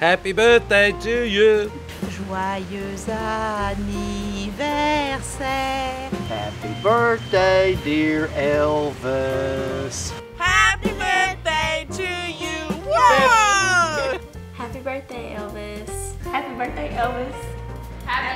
Happy birthday to you. Joyeux anniversaire. Happy birthday, dear Elvis. Happy birthday to you. Whoa! Happy birthday, Elvis. Happy birthday, Elvis. Happy birthday, Elvis.